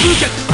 空脚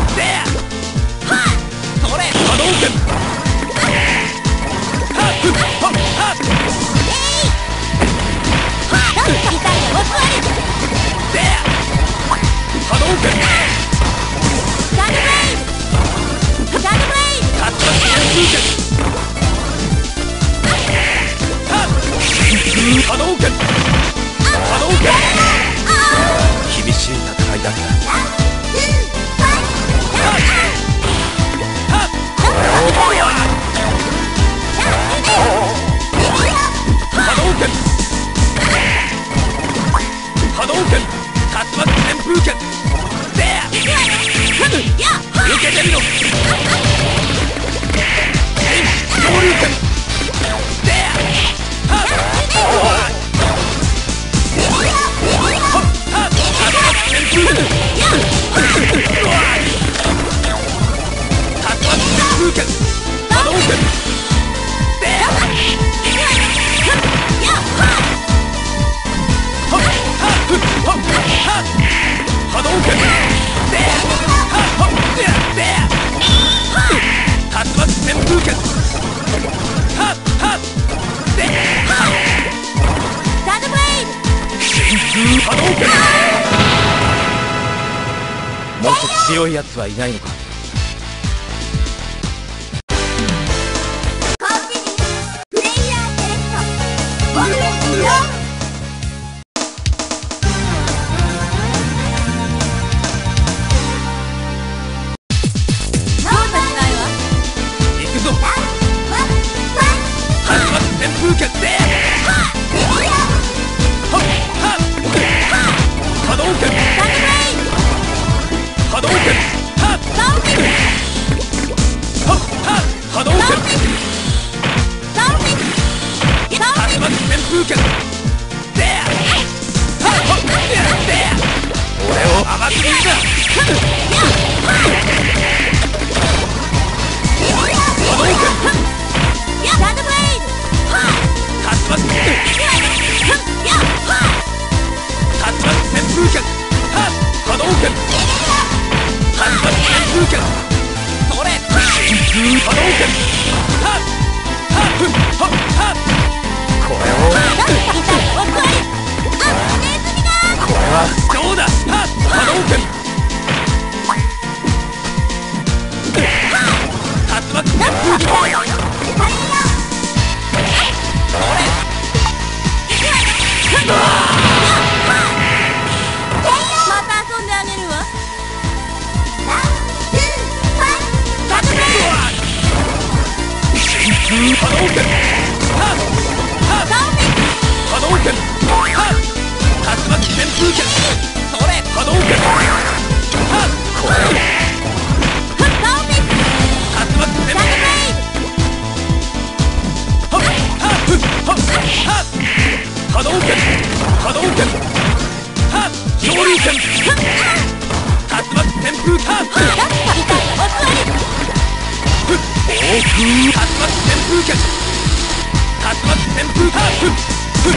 強いやつはいないのか？風脚俺を甘く見るな波動拳波動拳はっ上流拳竜巻旋風旋風ハッフッ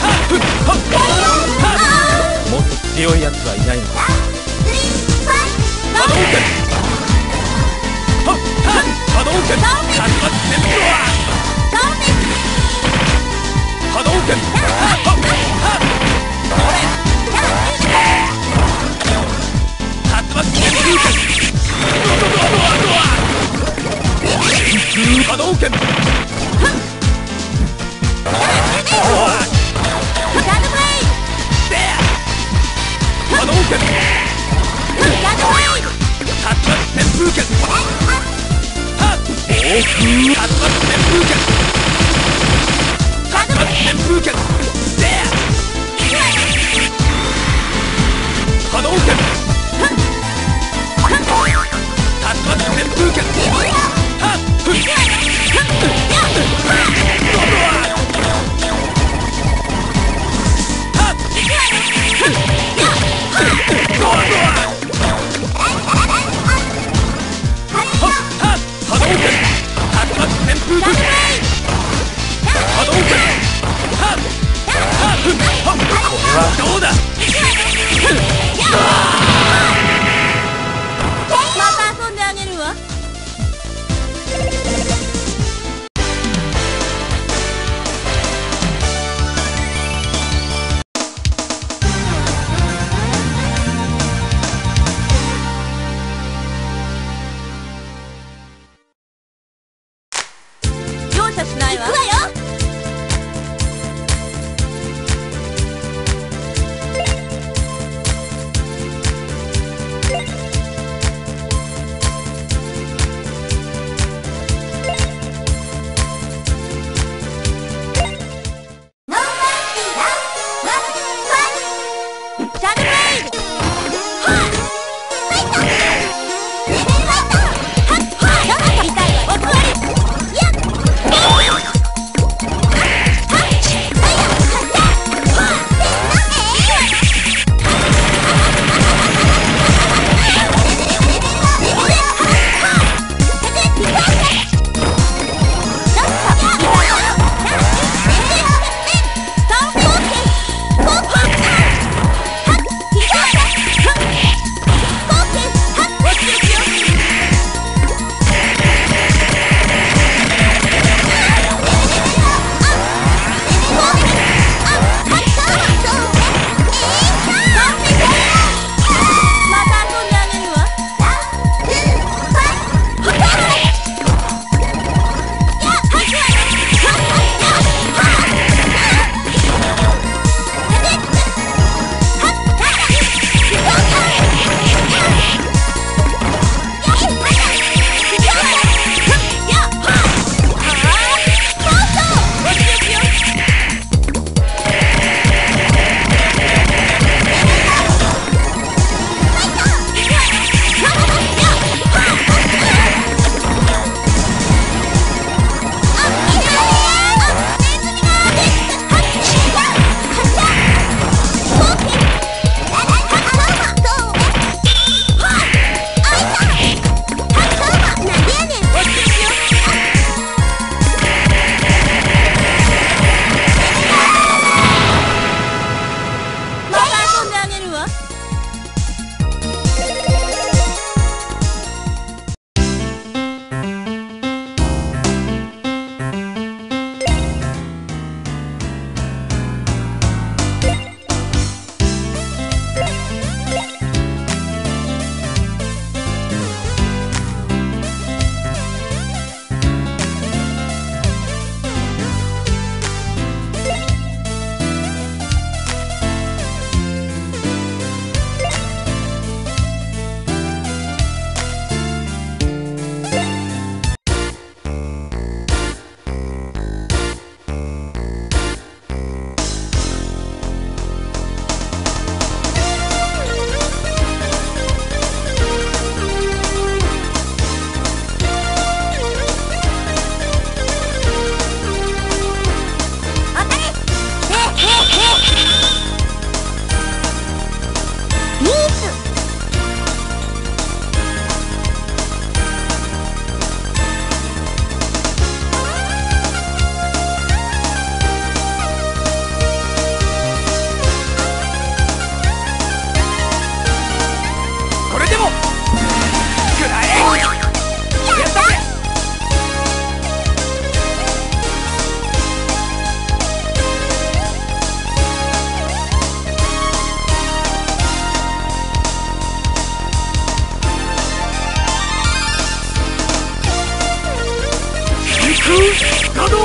ハッフッハッもっ。と強いやつはいないのか風の旋風脚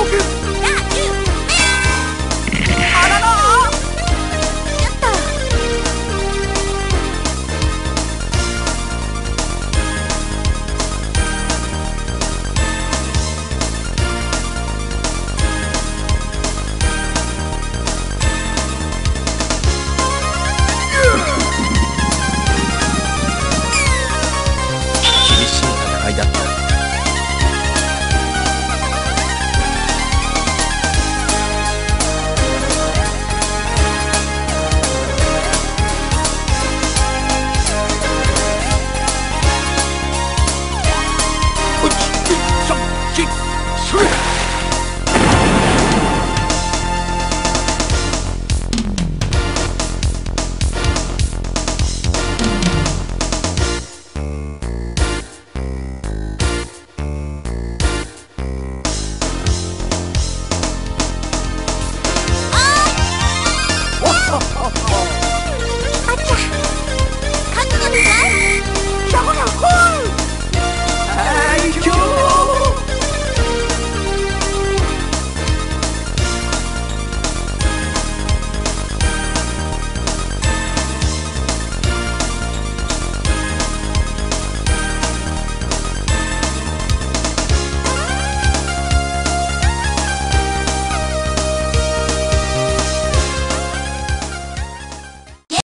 く